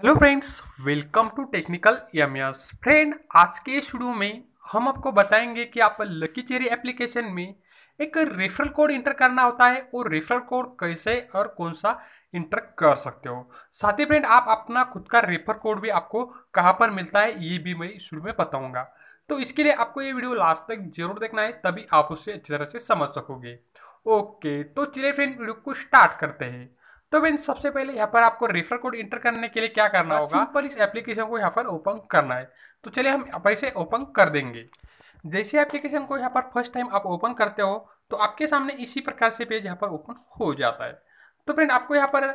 Hello friends, welcome to technical S friend, आज के video में हम आपको बताएँगे कि आप लकी चेरी एप्लीकेशन में एक रेफरल कोड इंटर करना होता है और रेफरल कोड कैसे और कौन सा इंटर कर सकते हो। साथ ही फ्रेंड, आप अपना खुद का रेफर कोड भी आपको कहाँ पर मिलता है, ये भी मैं शुरू में बताऊँगा। तो इसके लिए आपको ये वीडियो लास्ट तक ज़रूर देखना है, तभी आप उससे अच्छी तरह से समझ सकोगे। ओके तो चलिए फ्रेंड, वीडियो को स्टार्ट करते हैं। तो फ्रेंड सबसे पहले यहाँ पर आपको रेफर कोड इंटर करने के लिए क्या करना होगा सिंपल इस एप्लीकेशन को यहाँ पर ओपन करना है तो चलिए हम यहाँ पर इसे ओपन कर देंगे जैसे एप्लीकेशन को यहाँ पर फ़र्स्ट टाइम आप ओपन करते हो तो आपके सामने इसी प्रकार से पेज यहाँ पर ओपन हो जाता है तो फ्रेंड आपको यहाँ पर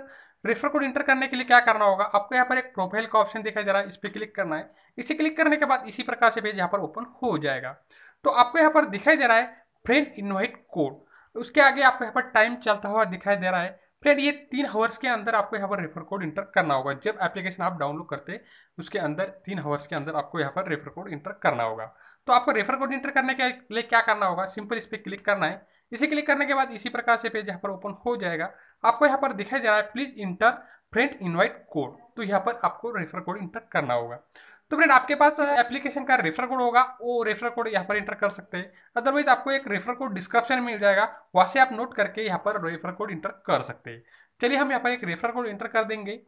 रेफर कोड इंटर करने के लिए क्या करना होगा आपको यहाँ पर एक प्रोफ़ाइल का ऑप्शन दिखाई दे रहा है इस पर क्लिक करना है इसे क्लिक करने के बाद इसी प्रकार से पेज यहाँ पर ओपन हो जाएगा तो आपको यहाँ पर दिखाई दे रहा है फ्रेंड इन्वाइट कोड उसके आगे आपको यहाँ पर टाइम चलता हुआ दिखाई दे रहा है फ्रेंड, ये तीन हावर्स के अंदर आपको यहाँ पर रेफर कोड इंटर करना होगा। जब एप्लीकेशन आप डाउनलोड करते, उसके अंदर, तीन हावर्स के अंदर आपको यहाँ पर रेफर कोड इंटर करना होगा। तो आपको रेफर कोड इंटर करने के लिए क्या करना होगा? सिंपल इस पर क्लिक करना है। इसे क्लिक करने के बाद इसी प्रकार से पेज यहाँ पर ओपन हो जाएगा। आपको यहाँ पर दिखाई दे रहा है please enter friend invite code तो यहाँ पर आपको रेफर कोड इंटर करना होगा। तो फ्रेंड आपके पास एप्लीकेशन का रेफर कोड होगा वो रेफर कोड यहाँ पर इंटर कर सकते हैं। अदरवाइज़ आपको एक रेफर कोड डिस्क्रिप्शन मिल जाएगा वहाँ से आप नोट करके यहाँ पर रेफर कोड इंटर कर सकते हैं। चलिए हम यहाँ पर एक रेफर कोड इंटर कर देंगे।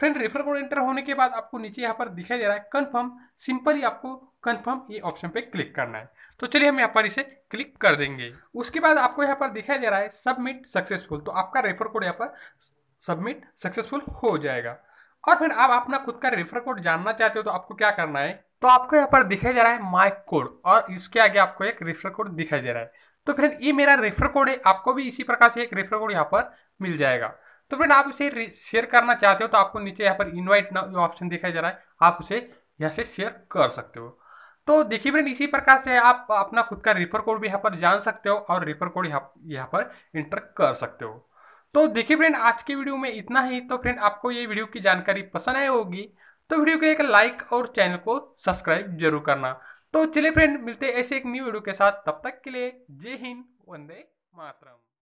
फ्रेंड रेफर कोड इंटर होने के बाद आपको नीचे यहाँ पर दिखाई दे रहा है कन्फर्म सिंपली आपको कन्फर्म ये ऑप्शन पे क्लिक करना है। तो चलिए हम यहाँ पर इसे क्लिक कर देंगे। उसके बाद आपको यहाँ पर दिखाई दे रहा है सबमिट सक्सेसफुल तो आपका रेफर कोड यहाँ पर सबमिट सक्सेसफुल हो जाएगा। और फिर आप अपना खुद का रेफर कोड जानना चाहते हो तो आपको क्या करना है? तो आपको यहाँ पर दिखाई दे रहा है माइक कोड और इसके आगे आपको एक रेफर कोड दिखाई दे रहा है। तो फ्रेंड ये मेरा रेफर कोड है, आपको भी इसी प्रकार से एक रेफर कोड यहाँ पर मिल जाएगा। तो फ्रेंड आप इसे शेयर करना चाहते हो तो आपको नीचे यहाँ पर इन्वाइट ऑप्शन दिखाई दे रहा है। आप उसे यहाँ से शेयर कर सकते हो। तो देखिए फ्रेंड इसी प्रकार से आप अपना खुद का रेफर कोड भी यहाँ पर जान सकते हो और रेफर कोड यहाँ यहाँ पर इंटर कर सकते हो। तो देखिए फ्रेंड आज के वीडियो में इतना ही। तो फ्रेंड आपको ये वीडियो की जानकारी पसंद आई होगी तो वीडियो को एक लाइक और चैनल को सब्सक्राइब ज़रूर करना। तो चलिए फ्रेंड मिलते ऐसे एक न्यू वीडियो के साथ। तब तक के लिए जय हिंद, वंदे मातरम।